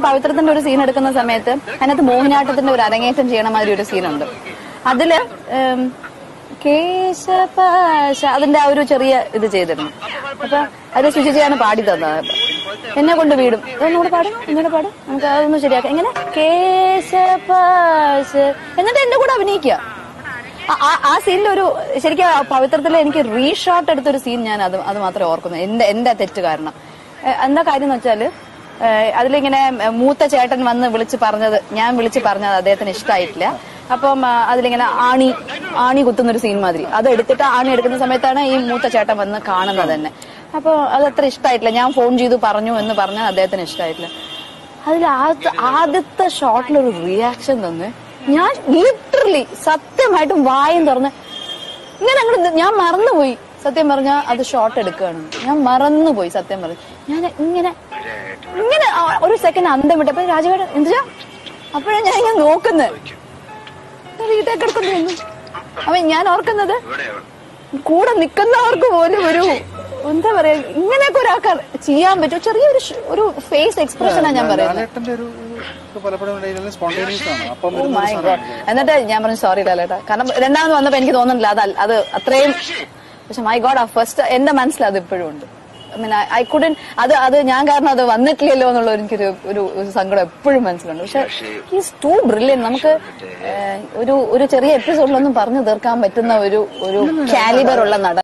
പവിത്രത്തിന്റെ ഒരു സീൻ എടുക്കുന്ന സമയത്ത് അതിനകത്ത് മോഹിനാട്ടത്തിന്റെ ഒരു അരങ്ങേറ്റം ചെയ്യണ മാതിരി ഒരു സീനുണ്ട് അതിൽ കേശപാശ അതിന്റെ ആ ഒരു ചെറിയ ഇത് ചെയ്തിരുന്നു. അപ്പൊ അത് ശുചിജയാണ് പാടി തന്നത്. എന്നെ കൊണ്ട് വീടും. ഒന്നുകൂടെ പാടും ഒന്നുകൂടെ പാടും. നമുക്ക് അതൊന്ന് ശരിയാക്കാം. എങ്ങനെ? കേശപാശ. എന്നിട്ട് എന്റെ കൂടെ അഭിനയിക്കുക. ആ- സീനിൽ ഒരു ശരിക്കും പവിത്രത്തിൽ എനിക്ക് റീഷോട്ട് എടുത്തൊരു സീൻ ഞാൻ അത് അത് മാത്രമേ ഓർക്കുന്നു. എന്റെ എന്റെ തെറ്റ് കാരണം. എന്താ കാര്യം എന്ന് വെച്ചാൽ അതിലിങ്ങനെ മൂത്ത ചേട്ടൻ വന്ന് വിളിച്ച് പറഞ്ഞത് ഞാൻ വിളിച്ച് പറഞ്ഞത് അദ്ദേഹത്തിന് ഇഷ്ടമായിട്ടില്ല അപ്പം അതിലിങ്ങനെ ആണി ആണി കുത്തുന്ന ഒരു സീൻ മാതിരി. അത് എടുത്തിട്ട് ആണി എടുക്കുന്ന സമയത്താണ് ഈ മൂത്ത ചേട്ടൻ വന്ന് കാണുന്നത് തന്നെ അപ്പോൾ അത് അത്ര ഇഷ്ടമായിട്ടില്ല ഞാൻ ഫോൺ ചെയ്തു പറഞ്ഞു എന്ന് പറഞ്ഞാൽ അദ്ദേഹത്തിന് ഇഷ്ടമായിട്ടില്ല അതിൽ ആദ്യത്തെ ആദ്യത്തെ ഷോട്ടിലൊരു റിയാക്ഷൻ തന്ന്. ഞാൻ ലിറ്ററലി സത്യമായിട്ടും വായും തുറന്ന് ഇങ്ങനെ അങ്ങോട്ട് ഞാൻ മറന്നുപോയി. സത്യം പറഞ്ഞാൽ അത് ഷോട്ട് എടുക്കുകയാണ്. ഞാൻ മറന്നുപോയി സത്യം പറഞ്ഞു ഞാൻ ഇങ്ങനെ ഇങ്ങനെ ഒരു സെക്കൻഡ് അന്തം വിട്ടപ്പോ രാജവേട്ടൻ എന്താ അപ്പോഴാണ് ഞാൻ ഇങ്ങനെ നോക്കുന്നത് വീട്ടിലേക്ക് എടുക്കുന്നു അപ്പൊ ഞാൻ ഓർക്കുന്നത് കൂടെ നിൽക്കുന്നവർക്ക് പോലും ഒരു എന്താ പറയാ ഇങ്ങനെയൊക്കെ ഒരാൾക്ക് ചെയ്യാൻ പറ്റും. ചെറിയൊരു ഒരു ഫേസ് എക്സ്പ്രഷനാണ് ഞാൻ പറയുന്നത്. അപ്പം Oh. എന്നിട്ട് ഞാൻ പറഞ്ഞു സോറി ലാലേട്ടാ. കാരണം രണ്ടാമത് വന്നപ്പോ എനിക്ക് തോന്നുന്നില്ല അത് അത് അത്രയും പക്ഷെ മൈ ഗോഡ് ആ ഫസ്റ്റ് എന്റെ മനസ്സിൽ അത് ഇപ്പോഴും ഉണ്ട്. ഐ കുഡൻ അത് അത് ഞാൻ കാരണം അത് വന്നിട്ടില്ലല്ലോ എന്നുള്ള എനിക്കൊരു ഒരു ഒരു സങ്കടം എപ്പോഴും മനസ്സിലുണ്ട്. പക്ഷെ ഈസ് ടു ബ്രില്യൻ നമുക്ക് ഒരു ഒരു ചെറിയ എപ്പിസോഡിലൊന്നും പറഞ്ഞു തീർക്കാൻ പറ്റുന്ന ഒരു ഒരു കാലിബർ ഉള്ള നടൻ.